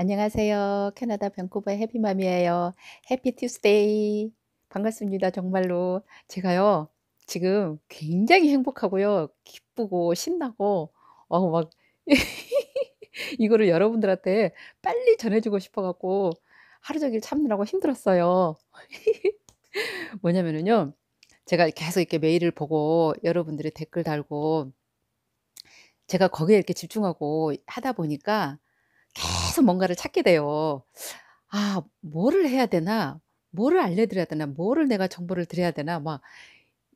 안녕하세요. 캐나다 밴쿠버의 해피맘이에요. Happy Tuesday. 반갑습니다. 정말로. 제가요, 지금 굉장히 행복하고요. 기쁘고 신나고, 어, 막, 이거를 여러분들한테 빨리 전해주고 싶어갖고 하루 종일 참느라고 힘들었어요. 뭐냐면은요, 제가 계속 이렇게 메일을 보고 여러분들이 댓글 달고 제가 거기에 이렇게 집중하고 하다 보니까 계속 뭔가를 찾게 돼요. '아 뭐를 해야 되나? 뭐를 알려드려야 되나? 뭐를 내가 정보를 드려야 되나?' 막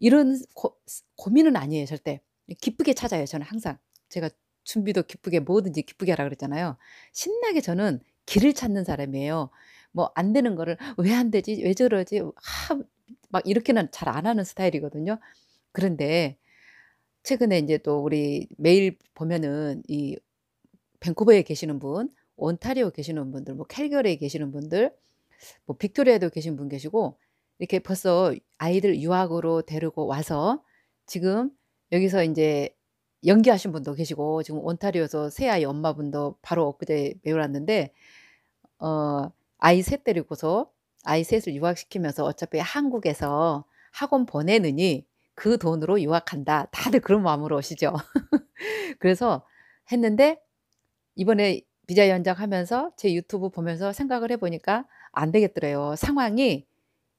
이런 고 고민은 아니에요 절대. 기쁘게 찾아요 저는 항상. 제가 준비도 기쁘게 뭐든지 기쁘게 하라 그랬잖아요. 신나게 저는 길을 찾는 사람이에요. 뭐 안 되는 거를 '왜 안 되지? 왜 저러지?' 아 막 이렇게는 잘 안 하는 스타일이거든요. 그런데 최근에 인제 또 우리 메일 보면은 이 밴쿠버에 계시는 분, 온타리오 계시는 분들, 뭐 캘거리에 계시는 분들, 뭐 빅토리아에도 계신 분 계시고 이렇게 벌써 아이들 유학으로 데리고 와서 지금 여기서 인제 연기하신 분도 계시고 지금 온타리오에서 새 아이 엄마분도 바로 엊그제 왔는데 어 아이 셋 데리고서 아이 셋을 유학시키면서 어차피 한국에서 학원 보내느니 그 돈으로 유학한다. 다들 그런 마음으로 오시죠. 그래서 했는데 이번에 비자 연장하면서 제 유튜브 보면서 생각을 해 보니까 안 되겠더래요. 상황이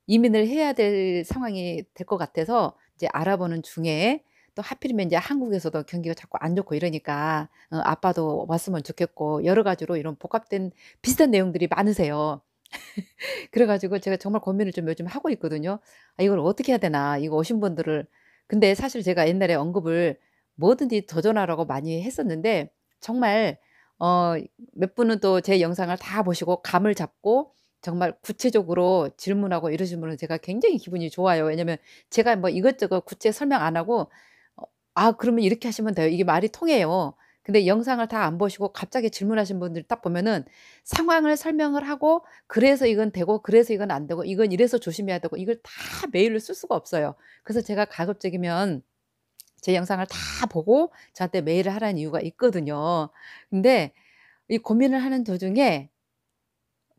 이민을 해야 될 상황이 될 것 같아서 이제 알아보는 중에 또 하필이면 인제 한국에서도 경기가 자꾸 안 좋고 이러니까 어 아빠도 왔으면 좋겠고 여러 가지로 이런 복합된 비슷한 내용들이 많으세요. 그래 가지고 제가 정말 고민을 좀 요즘 하고 있거든요. '아 이걸 어떻게 해야 되나.' 이거 오신 분들을 근데 사실 제가 옛날에 언급을 뭐든지 도전하라고 많이 했었는데 정말 어 몇 분은 또 제 영상을 다 보시고 감을 잡고 정말 구체적으로 질문하고 이러신 분은 제가 굉장히 기분이 좋아요. 왜냐면 제가 뭐 이것저것 구체 설명 안 하고 어 "아 그러면 이렇게 하시면 돼요." 이게 말이 통해요. 근데 영상을 다 안 보시고 갑자기 질문하신 분들 딱 보면은 상황을 설명을 하고 그래서 이건 되고 그래서 이건 안 되고 이건 이래서 조심해야 되고 이걸 다 메일로 쓸 수가 없어요. 그래서 제가 가급적이면 제 영상을 다 보고 저한테 메일을 하라는 이유가 있거든요. 근데 이 고민을 하는 도중에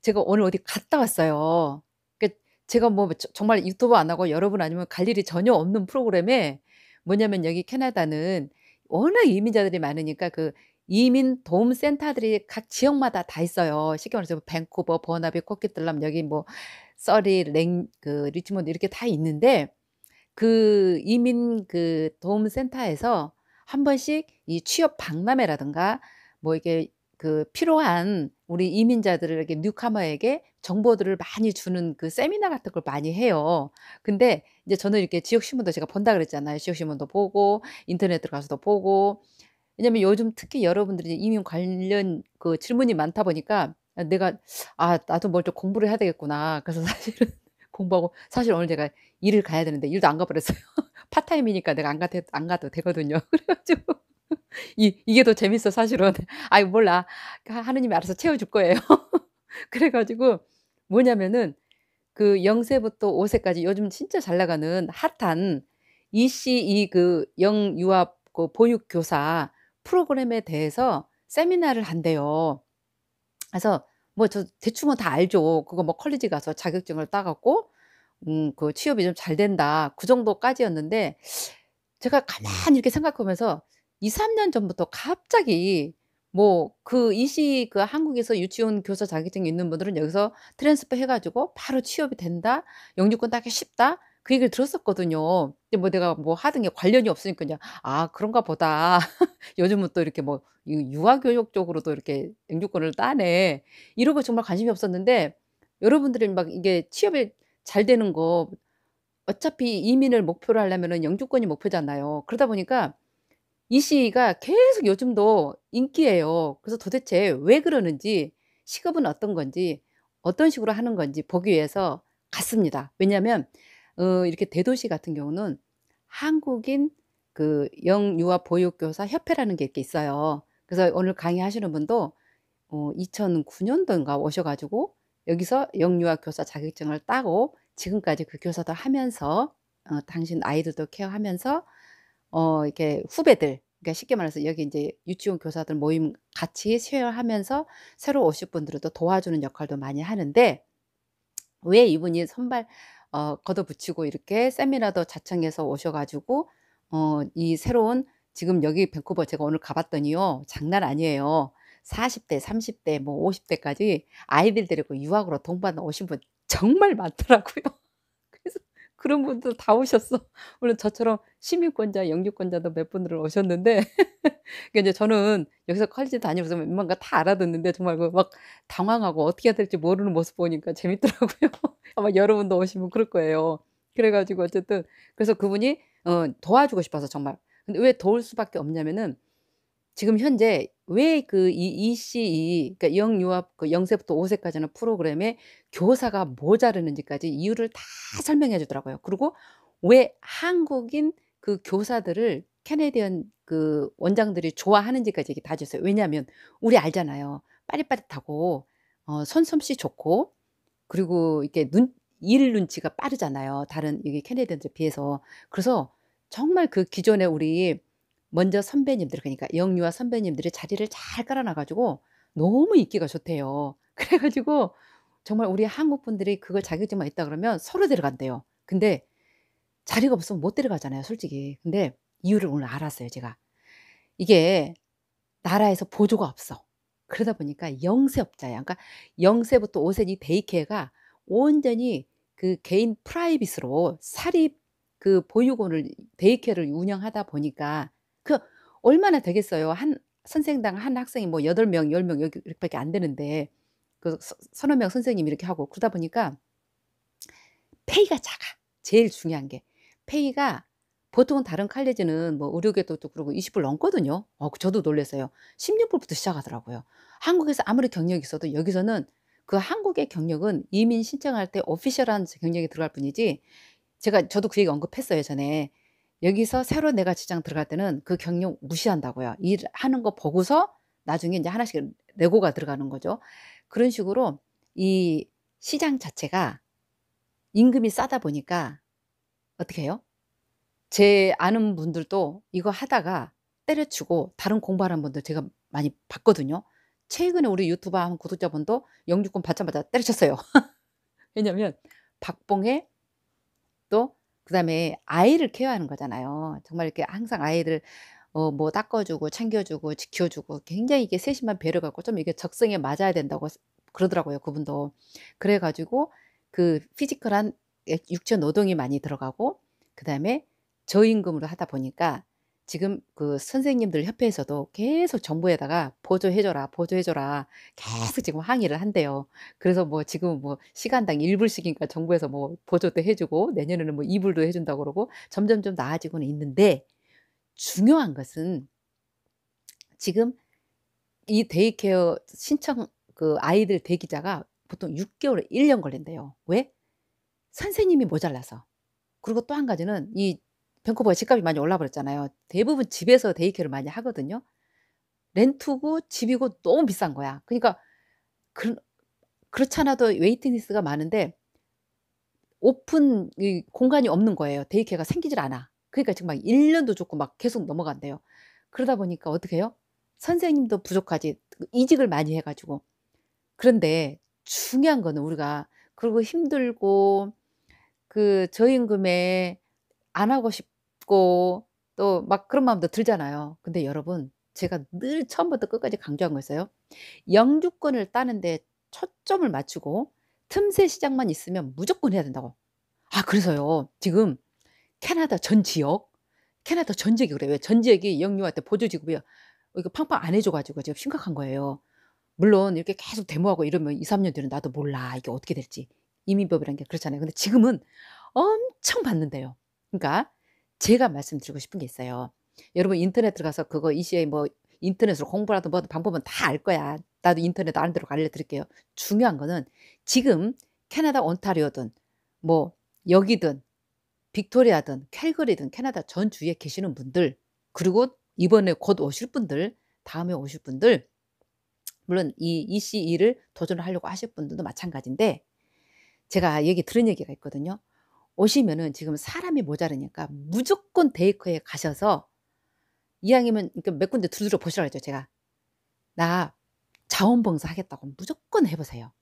제가 오늘 어디 갔다 왔어요. 그 제가 뭐저 정말 유튜브 안 하고 여러분 아니면 갈 일이 전혀 없는 프로그램에 뭐냐면 여기 캐나다는 워낙 이민자들이 많으니까 그 이민 도움 센터들이 각 지역마다 다 있어요. 쉽게 말해서 밴쿠버, 버나비, 코키틀람 여기 뭐 서리, 랭 그 리치몬드 이렇게 다 있는데 그 이민 그 도움 센터에서 한 번씩 이 취업 박람회라든가 뭐 이게 그 필요한 우리 이민자들에게 newcomer에게 정보들을 많이 주는 그 세미나 같은 걸 많이 해요. 근데 이제 저는 이렇게 지역 신문도 제가 본다 그랬잖아요. 지역 신문도 보고 인터넷 들어가서도 보고 왜냐면 요즘 특히 여러분들이 이민 관련 그 질문이 많다 보니까 아 내가 '아 나도 뭘 좀 공부를 해야 되겠구나.' 그래서 사실은 공부하고 사실 오늘 제가 일을 가야 되는데 일도 안 가 버렸어요. 파타임이니까 내가 안 가도 안 가도 되거든요. 그래 가지고 이 이게 더 재밌어 사실은. 아이 몰라. 하 하느님이 알아서 채워 줄 거예요. 그래 가지고 뭐냐면은 그 0 세부터 5 세까지 요즘 진짜 잘 나가는 핫한 ECE 그 영유아 그 보육교사 프로그램에 대해서 세미나를 한대요. 그래서 뭐 저 대충은 다 알죠. 그거 뭐 컬리지 가서 자격증을 따 갖고 음 그 취업이 좀 잘 된다. 그 정도까지였는데 제가 가만히 이렇게 생각하면서 2-3년 전부터 갑자기 뭐 그 ECE 그 한국에서 유치원 교사 자격증이 있는 분들은 여기서 transfer 해 가지고 바로 취업이 된다. 영주권 따기 쉽다. 그 얘기를 들었었거든요. 근데 뭐 내가 뭐 하던 게 관련이 없으니까 그냥 '아 그런가 보다. 요즘은 또 이렇게 뭐 유 유아교육 쪽으로도 이렇게 영주권을 따네.' 이러고 정말 관심이 없었는데 여러분들이 막 이게 취업이 잘 되는 거 어차피 이민을 목표로 하려면은 영주권이 목표잖아요. 그러다 보니까 이 시가 계속 요즘도 인기예요. 그래서 도대체 왜 그러는지 시급은 어떤 건지 어떤 식으로 하는 건지 보기 위해서 갔습니다. 왜냐하면 어 이렇게 대도시 같은 경우는 한국인 그 영유아 보육교사 협회라는 게 있어요. 그래서 오늘 강의하시는 분도 어 2009 년도인가 오셔 가지고 여기서 영유아 교사 자격증을 따고 지금까지 그 교사도 하면서 어 당신 아이들도 케어하면서 어 이렇게 후배들 그러니까 쉽게 말해서 여기 인제 유치원 교사들 모임 같이 쉐어하면서 새로 오실 분들을 또 도와주는 역할도 많이 하는데 왜 이분이 선발 어 걷어붙이고 이렇게 세미나도 자청해서 오셔 가지고 어 이 새로운 지금 여기 밴쿠버 제가 오늘 가 봤더니요. 장난 아니에요. 40 대, 30 대, 뭐 50 대까지 아이들 데리고 유학으로 동반 오신 분 정말 많더라고요. 그런 분도 다 오셨어. 물론 저처럼 시민권자, 영주권자도 몇 분들 오셨는데 그러니까 이제 저는 여기서 컬리지 다니면서 웬만한 거 다 알아듣는데 정말 그막 당황하고 어떻게 해야 될지 모르는 모습 보니까 재밌더라고요. 아마 여러분도 오시면 그럴 거예요. 그래 가지고 어쨌든 그래서 그분이 어 도와주고 싶어서 정말 근데 왜 도울 수밖에 없냐면은 지금 현재 왜 그 이 ECE 그러니까 영유아 그 0 세부터 5 세까지는 프로그램에 교사가 모자르는지까지 이유를 다 설명해 주더라고요. 그리고 왜 한국인 그 교사들을 캐네디언 그 원장들이 좋아하는지까지 얘기 다 줬어요. 왜냐하면 우리 알잖아요. 빠릿빠릿하고 어 손솜씨 좋고 그리고 이렇게 눈 일 눈치가 빠르잖아요. 다른 여기 캐네디언들에 비해서. 그래서 정말 그 기존에 우리 먼저 선배님들 그러니까 영유아 선배님들이 자리를 잘 깔아 놔 가지고 너무 인기가 좋대요. 그래 가지고 정말 우리 한국 분들이 그걸 자격증만 있다 그러면 서로 데려간대요. 근데 자리가 없으면 못 데려가잖아요 솔직히. 근데 이유를 오늘 알았어요 제가. 이게 나라에서 보조가 없어. 그러다 보니까 영세업자야. 그러니까 0 세부터 5세 이 데이케어가 온전히 그 개인 private으로 사립 그 보육원을 daycare를 운영하다 보니까 그 얼마나 되겠어요. 한 선생당 한 학생이 뭐8 명, 10명 여기 이렇게밖에 안 되는데 그서 서너 명 선생님이 이렇게 하고 그러다 보니까 페이가 작아. 제일 중요한 게. 페이가 보통은 다른 칼리지는 뭐 의료계도 또 그러고 20불 넘거든요. 어그 저도 놀랐어요. 16불부터 시작하더라고요. 한국에서 아무리 경력이 있어도 여기서는 그 한국의 경력은 이민 신청할 때 오피셜한 경력이 들어갈 뿐이지 제가 저도 그 얘기 언급했어요 전에. 여기서 새로 내가 직장 들어갈 때는 그 경력 무시한다고요. 일하는 거 보고서 나중에 인제 하나씩 레고가 들어가는 거죠. 그런 식으로 이 시장 자체가 임금이 싸다 보니까 어떻게 해요? 제 아는 분들도 이거 하다가 때려치고 다른 공부하는 분들 제가 많이 봤거든요. 최근에 우리 유튜버 한 구독자분도 영주권 받자마자 때려쳤어요. 왜냐면 박봉에 또 그다음에 아이를 care하는 거잖아요. 정말 이렇게 항상 아이들 어 뭐 닦아 주고 챙겨 주고 지켜 주고 굉장히 이게 세심한 배려 갖고 좀 이게 적성에 맞아야 된다고 스 그러더라고요 그분도. 그래 가지고 그 physical한 예 육체 노동이 많이 들어가고 그다음에 저임금으로 하다 보니까 지금 그 선생님들 협회에서도 계속 정부에다가 "보조해 줘라, 보조해 줘라." 계속 지금 항의를 한대요. 그래서 뭐 지금은 뭐 시간당 1 불씩인가 정부에서 뭐 보조도 해 주고 내년에는 뭐 2 불도 해 준다고 그러고 점점점 나아지고는 있는데 중요한 것은 지금 이 daycare 신청 그 아이들 대기자가 보통 6 개월에 1년 걸린대요. 왜? 선생님이 모자라서. 그리고 또 한 가지는 이 밴쿠버가 집값이 많이 올라 버렸잖아요. 대부분 집에서 daycare를 많이 하거든요. rent고 집이고 너무 비싼 거야. 그러니까 그 waiting list가 많은데 오픈 이 공간이 없는 거예요. 데이케어가 생기질 않아. 그러니까 지금 막 1 년도 좋고 막 계속 넘어간대요. 그러다 보니까 어떻게 해요? 선생님도 부족하지 그 이직을 많이 해 가지고. 그런데 중요한 거는 우리가 그리고 힘들고 그 저임금에 안 하고 싶 고 또 막 그런 마음도 들잖아요. 근데 여러분 제가 늘 처음부터 끝까지 강조한 거였어요. 영주권을 따는데 초점을 맞추고 틈새 시장만 있으면 무조건 해야 된다고. 아 그래서요. 지금 캐나다 전 지역, 캐나다 전 지역이 그래요. 왜 전 지역이 영유아 때 보조 지급이 이거 팡팡 안 해줘 가지고 지금 심각한 거예요. 물론 이렇게 계속 데모하고 이러면 2-3년 뒤는 나도 몰라. 이게 어떻게 될지. 이민법이란 게 그렇잖아요. 근데 지금은 엄청 받는대요. 그러니까 제가 말씀드리고 싶은 게 있어요. 여러분 인터넷 들어가서 그거 ECA 뭐 인터넷으로 공부라든 뭐든 방법은 다 알 거야. 나도 인터넷 아는 대로 알려드릴게요. 중요한 거는 지금 캐나다 온타리오든 뭐 여기든 빅토리아든 캘거리든 캐나다 전 주위에 계시는 분들 그리고 이번에 곧 오실 분들 다음에 오실 분들 물론 이 ECE를 도전을 하려고 하실 분들도 마찬가지인데 제가 얘기 들은 얘기가 있거든요. 오시면은 지금 사람이 모자르니까 무조건 데이커에 가셔서 이왕이면 몇 군데 두드려 보시라 그랬죠 제가. "나 자원봉사 하겠다고 무조건 해 보세요."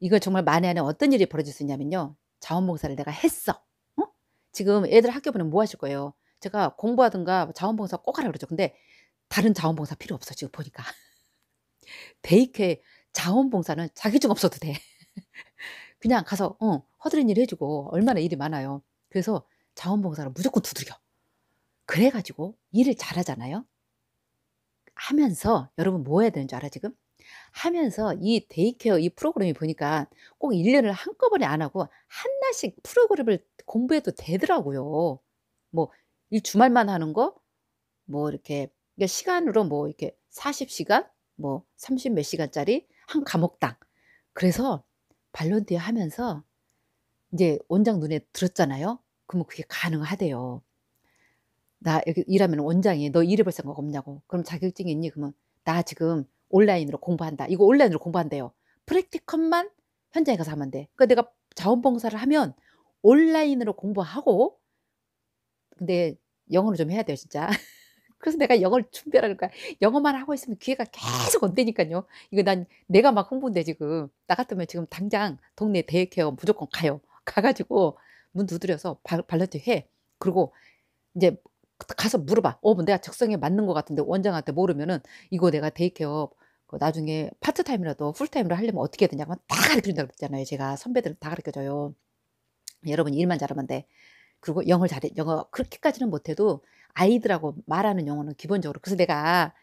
이거 정말 만에 안에 어떤 일이 벌어질 수 있냐면요. 자원봉사를 내가 했어. 어? 지금 애들 학교 보내면 뭐 하실 거예요? 제가 공부하든가 자원봉사 꼭 하라 그러죠. 근데 다른 자원봉사 필요 없어 지금 보니까. daycare 자원봉사는 자격증 없어도 돼. 그냥 가서 어 허드렛 일 해 주고 얼마나 일이 많아요. 그래서 자원봉사를 무조건 두드려. 그래 가지고 일을 잘하잖아요. 하면서 여러분 뭐 해야 되는 줄 알아 지금? 하면서 이 daycare 이 프로그램이 보니까 꼭 1 년을 한꺼번에 안 하고 한날씩 프로그램을 공부해도 되더라고요. 뭐일 주말만 하는 거 뭐 이렇게 그러니까 시간으로 뭐 이렇게 40 시간 뭐 30 몇 시간짜리 한 과목당. 그래서 발런티어 하면서 인제 원장 눈에 들었잖아요. 그러면 그게 가능하대요. 나 여기 일하면 원장이 "너 일해 볼 생각 없냐."고. "그럼 자격증이 있니?" 그러면 "나 지금 온라인으로 공부한다." 이거 온라인으로 공부한대요. 프랙티컴만 현장에 가서 하면 돼. 그러니까 내가 자원봉사를 하면 온라인으로 공부하고 근데 영어를 좀 해야 돼요 진짜. 그래서 내가 영어를 준비하라니까 영어만 하고 있으면 기회가 계속 온다니깐요. 이거 난 내가 막 흥분돼 지금. 나 같으면 지금 당장 동네 daycare 무조건 가요. 가 가지고 문 두드려서 발 volunteer 해. 그리고 인제 가서 물어봐. 어 뭐 내가 적성에 맞는 것 같은데 원장한테 모르면은 "이거 내가 daycare 그 나중에 파트타임이라도 풀타임으로 하려면 어떻게 해야 되냐."고 다 가르쳐 준다고 그랬잖아요 제가. 선배들은 다 가르쳐 줘요. 여러분 일만 잘하면 돼. 그리고 영어를 잘해 영어 그렇게까지는 못해도 아이들하고 말하는 영어는 기본적으로 그래서 내가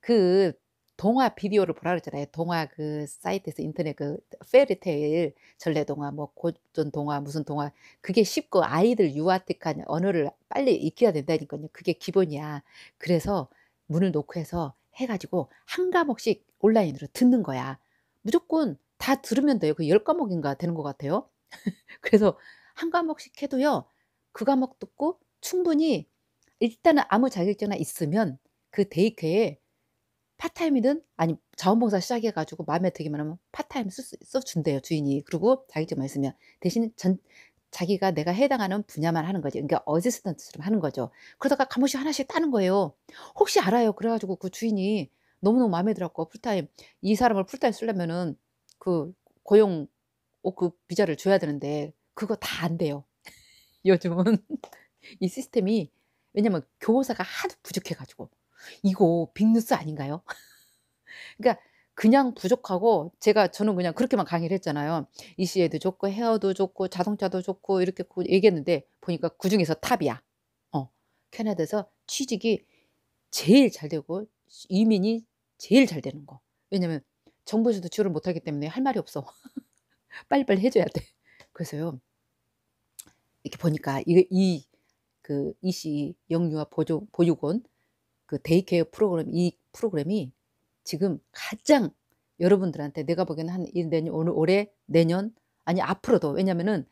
그 동화 비디오를 보라 그랬잖아요. 동화 그 사이트에서 인터넷 그 페리테일 전래 동화 뭐 고전 동화 무슨 동화 그게 쉽고 아이들 유아틱한 언어를 빨리 익혀야 된다니깐요. 그게 기본이야. 그래서 문을 놓고 해서 해 가지고 한 과목씩 온라인으로 듣는 거야. 무조건 다 들으면 돼요. 그10 과목인가 되는 것 같아요. 그래서 한 과목씩 해도요. 그 과목 듣고 충분히 일단은 아무 자격증이나 있으면 그 daycare에 파타임이든 아니 자원봉사 시작해 가지고 마음에 들기만 하면 파타임 써 준대요 주인이. 그리고 자격증만 있으면. 대신 전 자기가 내가 해당하는 분야만 하는 거지. 그러니까 assistant처럼 하는 거죠. 그러다가 과목씩 하나씩 따는 거예요. 혹시 알아요. 그래 가지고 그 주인이 너무너무 마음에 들어 갖고 풀타임 이 사람을 풀타임 쓰려면은 그 고용 work 비자를 줘야 되는데 그거 다 안 돼요. 요즘은 이 시스템이 왜냐면 교사가 하도 부족해 가지고. 이거 빅뉴스 아닌가요? 그러니까 그냥 부족하고 제가 저는 그냥 그렇게만 강의를 했잖아요. ECE도 좋고 헤어도 좋고 자동차도 좋고 이렇게 고 얘기했는데 보니까 그 중에서 top이야. 어. 캐나다에서 취직이 제일 잘 되고 이민이 제일 잘 되는 거. 왜냐면 정부에서도 지원을 못 하기 때문에 할 말이 없어. 빨리빨리 해 줘야 돼. 그래서요. 이렇게 보니까 이거 이 그 ECE 영유아 보조 보육원 그 daycare 프로그램 이 프로그램이 지금 가장 여러분들한테 내가 보기에는 한이 내년 오늘 올해 내년 아니 앞으로도 왜냐면은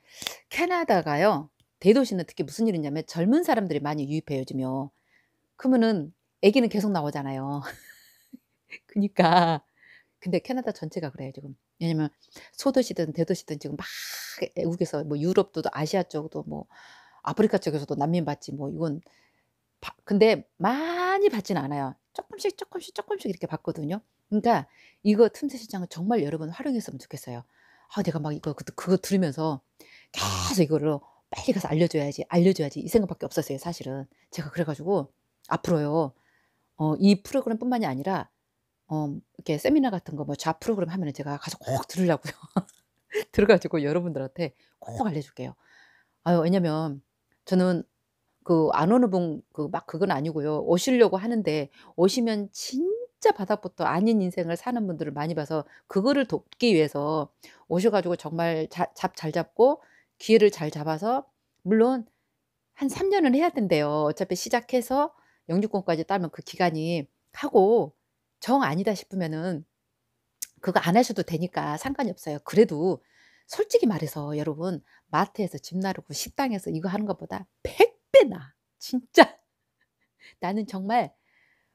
캐나다가요. 대도시는 특히 무슨 일이 있냐면 젊은 사람들이 많이 유입해요 요즘요. 그러면은 아기는 계속 나오잖아요. 그니까 근데 캐나다 전체가 그래요 지금. 왜냐면 소도시든 대도시든 지금 막 외국에서 뭐 유럽도 아시아 쪽도 뭐 아프리카 쪽에서도 난민 받지 뭐 이건 바 근데 많이 받지는 않아요. 쪼끔씩, 쪼끔씩, 쪼끔씩 이렇게 받거든요. 그러니까 이거 틈새 시장을 정말 여러분 활용했으면 좋겠어요. 아 내가 막 이거 그거 들으면서 계속 이거를 '빨리 가서 알려줘야지, 알려줘야지.' 이 생각밖에 없었어요 사실은. 제가 그래 가지고 앞으로요. 어 이 프로그램뿐만이 아니라 어 이렇게 세미나 같은 거뭐잡 프로그램 하면은 제가 가서 꼭 들으려고요. 들어 가지고 여러분들한테 꼭 알려줄게요. 아유 왜냐면 저는 그 안 오는 분 그 막 그건 아니고요. 오시려고 하는데 오시면 진짜 바닥부터 아닌 인생을 사는 분들을 많이 봐서 그거를 돕기 위해서 오셔 가지고 정말 자잡잘 잡고 기회를 잘 잡아서 물론 한 3 년은 해야 된대요. 어차피 시작해서 영주권까지 따면 그 기간이 하고 정 아니다 싶으면은 그거 안 하셔도 되니까 상관이 없어요. 그래도 솔직히 말해서 여러분 마트에서 집 나르고 식당에서 이거 하는 것보다 100배 나아. 진짜. 나는 정말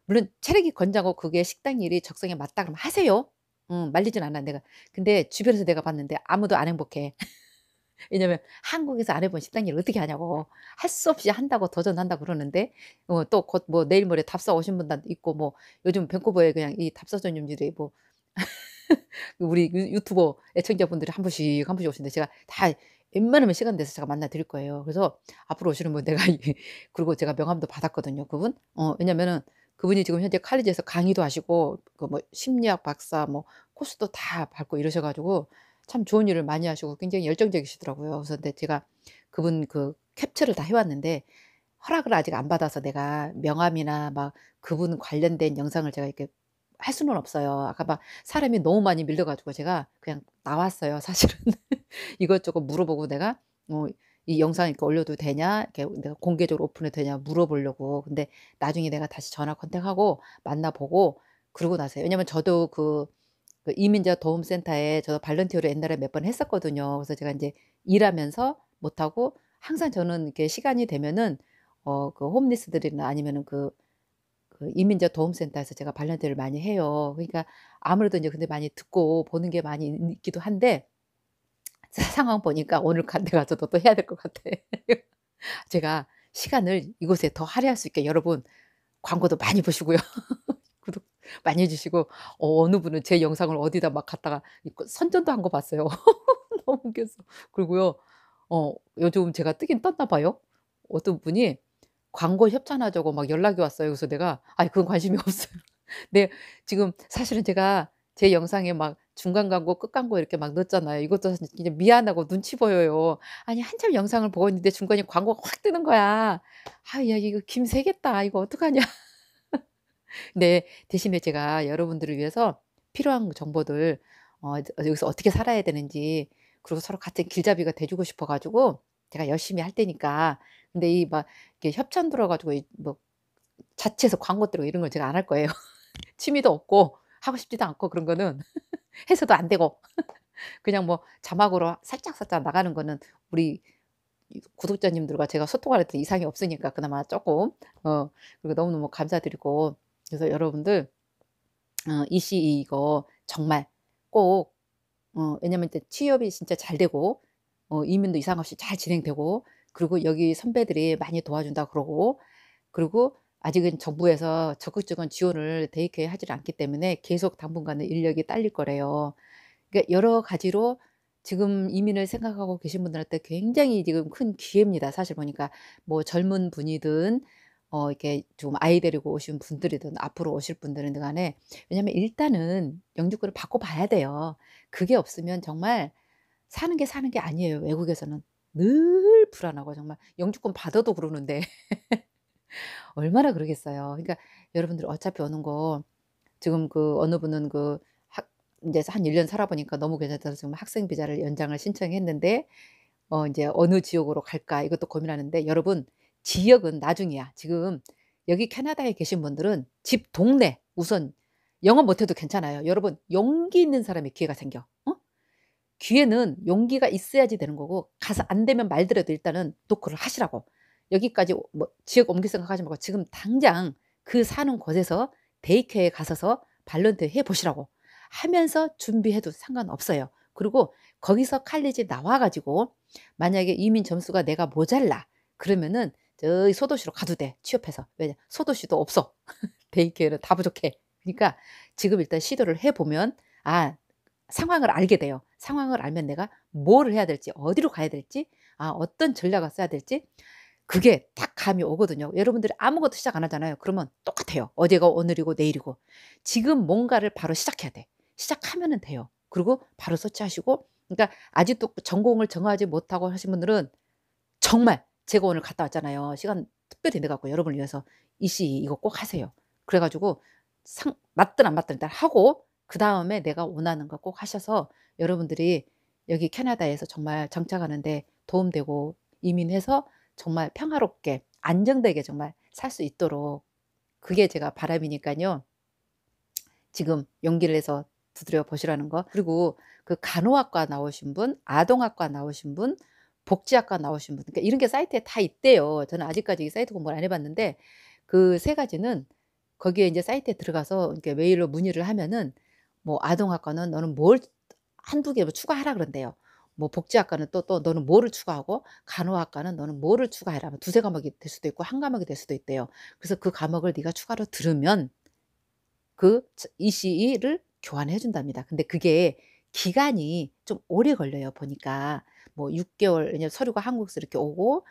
물론 체력이 건장하고 그게 식당 일이 적성에 맞다 그러면 하세요. 음 말리진 않아 내가. 근데 주변에서 내가 봤는데 아무도 안 행복해. 왜냐면 한국에서 안 해본 식당 일을 어떻게 하냐고. 할 수 없이 한다고 도전한다고 그러는데 어 또곧 뭐 내일 모레 답사 오신 분도 있고 뭐 요즘 밴쿠버에 그냥 이 답사 손님들이 뭐 우리 유 유튜버 애청자분들이 한 분씩 한 분씩 오시는데 제가 다 웬만하면 시간 내서 제가 만나 드릴 거예요. 그래서 앞으로 오시는 분 내가 그리고 제가 명함도 받았거든요, 그분. 어 왜냐면은 그분이 지금 현재 칼리지에서 강의도 하시고 그 뭐 심리학 박사 뭐 코스도 다 받고 이러셔 가지고 참 좋은 일을 많이 하시고 굉장히 열정적이시더라고요. 그래서 근데 제가 그분 그 캡처를 다 해 왔는데 허락을 아직 안 받아서 내가 명함이나 막 그분 관련된 영상을 제가 이렇게 할 수는 없어요. 아까 막 사람이 너무 많이 밀려 가지고 제가 그냥 나왔어요, 사실은. 이것저것 물어보고 내가 어 이 영상 이렇게 올려도 되냐? 이렇게 내가 공개적으로 오픈해도 되냐 물어보려고. 근데 나중에 내가 다시 전화 컨택하고 만나 보고 그러고 나서요. 왜냐면 저도 그 그 이민자 도움센터에 저도 발런티어를 옛날에 몇 번 했었거든요. 그래서 제가 인제 일하면서 못 하고 항상 저는 이렇게 시간이 되면은 어그 홈리스들이나 아니면은 그 그 이민자 도움센터에서 제가 발런티어를 많이 해요. 그러니까 아무래도 인제 근데 많이 듣고 보는 게 많이 있기도 한데 사 상황 보니까 오늘 간데 가서도 또 해야 될 것 같아. 제가 시간을 이곳에 더 할애할 수 있게 여러분 광고도 많이 보시고요. 구독 많이 해 주시고 어 어느 분은 제 영상을 어디다 막 갖다가 선전도 한 거 봤어요. 너무 웃겼어. 그리고요. 어 요즘 제가 뜨긴 떴나 봐요. 어떤 분이 광고 협찬하자고 막 연락이 왔어요. 그래서 내가 아이 그건 관심이 없어요. 네. 지금 사실은 제가 제 영상에 막 중간 광고, 끝 광고 이렇게 막 넣었잖아요. 이것도 사실 그냥 미안하고 눈치 보여요. 아니 한참 영상을 보고 있는데 중간에 광고가 확 뜨는 거야. '아 야 이거 김 새겠다. 이거 어떡하냐.' 네. 대신에 제가 여러분들을 위해서 필요한 정보들 어 여기서 어떻게 살아야 되는지 그리고 서로 같은 길잡이가 돼 주고 싶어 가지고 제가 열심히 할 테니까 근데 이 막 이렇게 협찬 들어 가지고 이뭐 자체에서 광고 뜨고 이런 걸 제가 안 할 거예요. 취미도 없고 하고 싶지도 않고 그런 거는 해서도 안 되고 그냥 뭐 자막으로 살짝살짝 나가는 거는 우리 구독자님들과 제가 소통할 때 이상이 없으니까 그나마 쪼끔 어 그리고 너무너무 감사드리고 그래서 여러분들 어 이씨 이거 정말 꼭 어 왜냐면 이제 취업이 진짜 잘 되고 어 이민도 이상 없이 잘 진행되고 그리고 여기 선배들이 많이 도와준다 그러고 그리고 아직은 정부에서 적극적인 지원을 데이케어에 하지를 않기 때문에 계속 당분간은 인력이 딸릴 거래요. 그러니까 여러 가지로 지금 이민을 생각하고 계신 분들한테 굉장히 지금 큰 기회입니다. 사실 보니까 뭐 젊은 분이든 어 이렇게 좀 아이 데리고 오신 분들이든 앞으로 오실 분들은 간에 왜냐면 일단은 영주권을 받고 봐야 돼요. 그게 없으면 정말 사는 게 사는 게 아니에요 외국에서는. 늘 불안하고 정말 영주권 받아도 그러는데 얼마나 그러겠어요. 그러니까 여러분들 어차피 오는 거 지금 그 어느 분은 그학 인제 한 1년 살아 보니까 너무 괜찮다서 지금 학생 비자를 연장을 신청했는데 어 인제 '어느 지역으로 갈까?' 이것도 고민하는데 여러분 지역은 나중이야. 지금 여기 캐나다에 계신 분들은 집 동네 우선 영어 못해도 괜찮아요. 여러분 용기 있는 사람이 기회가 생겨. 어? 기회는 용기가 있어야지 되는 거고 가서 안 되면 말더라도 일단은 노크를 하시라고. 여기까지 뭐 지역 옮길 생각하지 말고 지금 당장 그 사는 곳에서 daycare에 가셔서 volunteer 해 보시라고 하면서 준비해도 상관없어요. 그리고 거기서 칼리지 나와 가지고 만약에 이민 점수가 내가 모자라 그러면은 저기 소도시로 가도 돼 취업해서. 왜냐 소도시도 없어. daycare는 다 부족해. 그러니까 지금 일단 시도를 해 보면 아 상황을 알게 돼요. 상황을 알면 내가 뭐를 해야 될지 어디로 가야 될지 아 어떤 전략을 써야 될지 그게 딱 감이 오거든요. 여러분들이 아무것도 시작 안 하잖아요. 그러면 똑같아요. 어제가 오늘이고 내일이고. 지금 뭔가를 바로 시작해야 돼. 시작하면 은 돼요. 그리고 바로 서치하시고 그러니까 아직도 전공을 정하지 못하고 하신 분들은 정말 제가 오늘 갔다 왔잖아요. 시간 특별히 내 갖고 여러분을 위해서 이씨 이거 꼭 하세요. 그래 가지고 상 맞든 안 맞든 일단 하고 그 다음에 내가 원하는 거 꼭 하셔서 여러분들이 여기 캐나다에서 정말 정착하는데 도움되고 이민해서 정말 평화롭게 안정되게 정말 살 수 있도록 그게 제가 바람이니까요. 지금 용기를 내서 두드려 보시라는 거. 그리고 그 간호학과 나오신 분, 아동학과 나오신 분, 복지학과 나오신 분. 그러니까 이런 게 사이트에 다 있대요. 저는 아직까지 사이트 공부를 안 해봤는데 그 세 가지는 거기에 이제 사이트에 들어가서 이렇게 메일로 문의를 하면은 뭐 아동학과는 너는 뭘 한두 개뭐 추가하라 그런대요. 뭐 복지학과는 또 또 너는 뭐를 추가하고 간호학과는 너는 뭐를 추가해라. 뭐 두세 과목이 될 수도 있고 한 과목이 될 수도 있대요. 그래서 그 과목을 네가 추가로 들으면 그 ECE를 교환해 준답니다. 근데 그게 기간이 좀 오래 걸려요 보니까. 뭐 6 개월 왜냐면 서류가 한국에서 이렇게 오고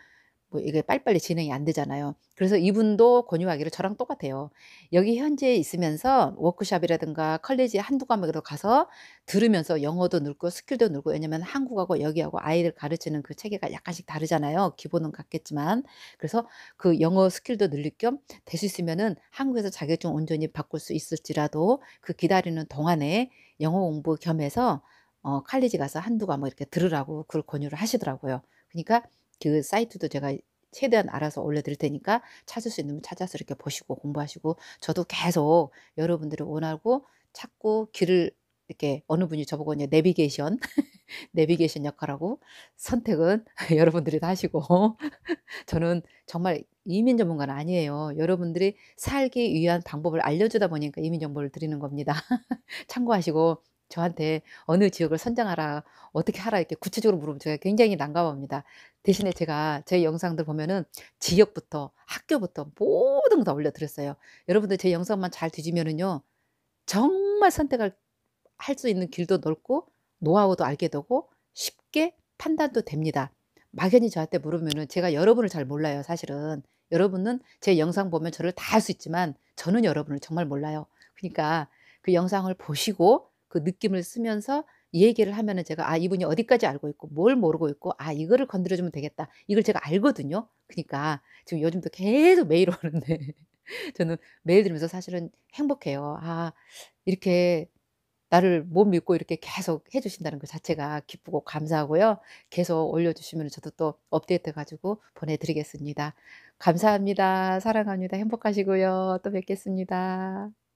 뭐 이게 빨리빨리 진행이 안 되잖아요. 그래서 이분도 권유하기를 저랑 똑같아요. 여기 현지에 있으면서 워크숍이라든가 college 한두 과목이라도 가서 들으면서 영어도 늘고 skill도 늘고 왜냐면 한국하고 여기하고 아이를 가르치는 그 체계가 약간씩 다르잖아요. 기본은 같겠지만. 그래서 그 영어 skill도 늘릴 겸 될 수 있으면은 한국에서 자격증 온전히 바꿀 수 있을지라도 그 기다리는 동안에 영어 공부 겸해서 어 칼리지 가서 한두 과목 이렇게 들으라고 그걸 권유를 하시더라고요. 그니까 그 사이트도 제가 최대한 알아서 올려 드릴 테니까 찾을 수 있으면 찾아서 이렇게 보시고 공부하시고 저도 계속 여러분들이 원하고 찾고 길을 이렇게 어느 분이 저보고 이제 내비게이션, 내비게이션 역할하고 선택은 여러분들이 다 하시고 저는 정말 이민 전문가는 아니에요. 여러분들이 살기 위한 방법을 알려주다 보니까 이민 정보를 드리는 겁니다. 참고하시고 저한테 "어느 지역을 선정하라. 어떻게 하라." 이렇게 구체적으로 물으면 제가 굉장히 난감합니다. 대신에 제가 제 영상들 보면은 지역부터 학교부터 모든 거 다 올려 드렸어요. 여러분들 제 영상만 잘 뒤지면은요. 정말 선택을 할 수 있는 길도 넓고 노하우도 알게 되고 쉽게 판단도 됩니다. 막연히 저한테 물으면은 제가 여러분을 잘 몰라요 사실은. 여러분은 제 영상 보면 저를 다 알 수 있지만 저는 여러분을 정말 몰라요. 그니까 그 영상을 보시고 그 느낌을 쓰면서 얘기를 하면은 제가 '아 이분이 어디까지 알고 있고 뭘 모르고 있고 아 이거를 건드려 주면 되겠다.' 이걸 제가 알거든요. 그니까 지금 요즘도 계속 메일 오는데 저는 메일 들으면서 사실은 행복해요. 아 이렇게 나를 못 믿고 이렇게 계속 해 주신다는 것 자체가 기쁘고 감사하고요. 계속 올려 주시면은 저도 또 업데이트 해 가지고 보내 드리겠습니다. 감사합니다. 사랑합니다. 행복하시고요. 또 뵙겠습니다.